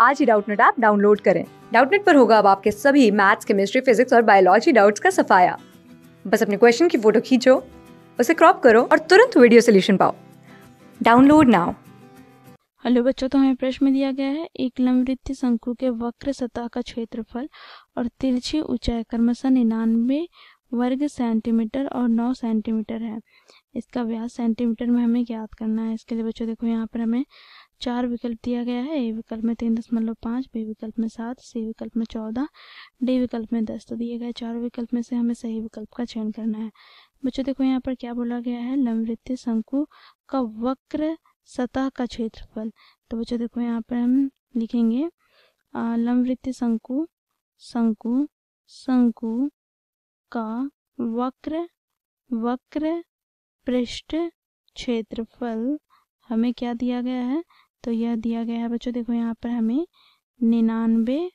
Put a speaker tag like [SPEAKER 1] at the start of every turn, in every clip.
[SPEAKER 1] आज ही Doubtnut app download करें। डाउटनेट पर होगा अब आपके सभी मैथ्स, केमिस्ट्री, फिजिक्स और बायोलॉजी डाउट्स का सफाया। बस अपने क्वेश्चन की फ़ोटो खींचो, उसे क्रॉप करो और तुरंत वीडियो सोल्यूशन पाओ। Download now.
[SPEAKER 2] हेलो बच्चों तो हमें प्रश्न दिया गया है, एक लंबवृत्तीय शंकु के वक्र सतह का क्षेत्रफल और तिरछी ऊंचाई क्रमशः निन्यानवे वर्ग सेंटीमीटर और नौ सेंटीमीटर है। इसका व्यास सेंटीमीटर में हमें ज्ञात करना है। इसके लिए बच्चों देखो, यहाँ पर हमें चार विकल्प दिया गया है। ए विकल्प में तीन दशमलव पाँच, बी विकल्प में सात, सी विकल्प में चौदह, डी विकल्प में दस। तो दिए गए चार विकल्प में से हमें सही विकल्प का चयन करना है। बच्चों, देखो यहाँ पर क्या बोला गया है? लंबवृत्तीय शंकु का वक्र सतह का क्षेत्रफल। तो बच्चों, देखो यहाँ पर हम लिखेंगे लंबवृत्तीय शंकु शंकु शंकु का वक्र वक्र पृष्ठ क्षेत्रफल हमें क्या दिया गया है? तो यह दिया गया है बच्चों, देखो यहाँ पर हमें निन्यानवे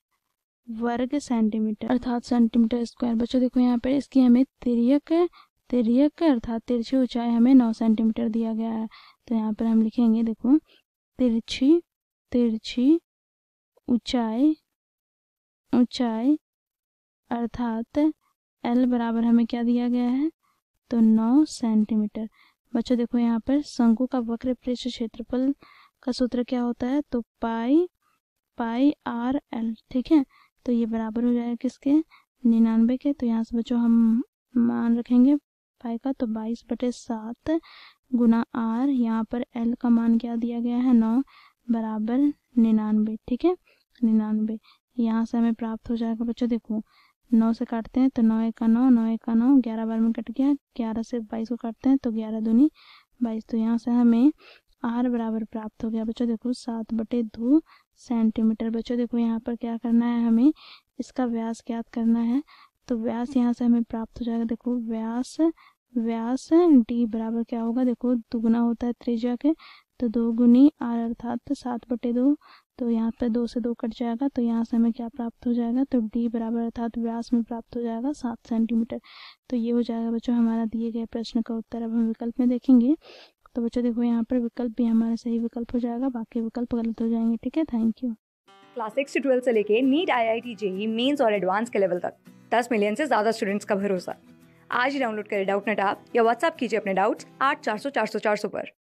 [SPEAKER 2] वर्ग सेंटीमीटर अर्थात सेंटीमीटर स्क्वायर। बच्चों, देखो यहाँ पर इसकी हमें तिरक तिरक अर्थात तिरछी ऊंचाई हमें नौ सेंटीमीटर दिया गया है। तो यहाँ पर हम लिखेंगे, देखो, तिरछी तिरछी ऊंचाई ऊंचाई अर्थात एल बराबर हमें क्या दिया गया है? तो नौ सेंटीमीटर। बच्चों, देखो यहाँ पर शंकु का वक्र पृष्ठ क्षेत्रफल का सूत्र क्या होता है? तो पाई पाई आर एल ठीक है? तो ये बराबर हो जाएगा किसके? निन्यानवे के। तो यहाँ से बच्चों हम मान रखेंगे पाई का तो बाईस बटे सात गुना आर, यहाँ पर एल का मान क्या दिया गया है? नौ बराबर निन्यानवे, ठीक है? निन्यानवे। यहाँ से हमें प्राप्त हो जाएगा बच्चों, देखो, नौ से काटते हैं तो नौ एक का नौ नौ एक का नौ, ग्यारह बार में कट गया, ग्यारह से बाईस को काटते हैं तो ग्यारह दूनी बाईस। तो यहाँ से हमें आर बराबर प्राप्त हो गया। बच्चों देखो, सात बटे दो सेंटीमीटर। बच्चों देखो, यहाँ पर क्या करना है हमें? इसका व्यास ज्ञात करना है। तो व्यास यहाँ से हमें प्राप्त हो जाएगा। देखो, व्यास व्यास डी बराबर क्या होगा? देखो, दुगुना होता है त्रिज्या के तो दो गुनी आर अर्थात सात बटे दो। तो यहाँ पर दो से दो कट जाएगा तो यहाँ से हमें क्या प्राप्त हो जाएगा? तो डी बराबर अर्थात व्यास में प्राप्त हो जाएगा सात सेंटीमीटर। तो ये हो जाएगा बच्चों हमारा दिए गए प्रश्न का उत्तर। अब हम विकल्प में देखेंगे। तो बच्चों देखो, यहाँ पर विकल्प भी हमारा सही विकल्प हो जाएगा, बाकी विकल्प गलत हो जाएँगे, ठीक है? थैंक यू
[SPEAKER 1] क्लास सिक्स से ट्वेल्थ से लेके NEET I I T JEE mains और एडवांस के लेवल तक। दस मिलियन से ज़्यादा स्टूडेंट्स का भरोसा। आज ही डाउनलोड करें डाउट नेट आप या व्हाट्सअप कीजिए अपने डाउट्स आठ चार सौ चार सौ चार सौ पर।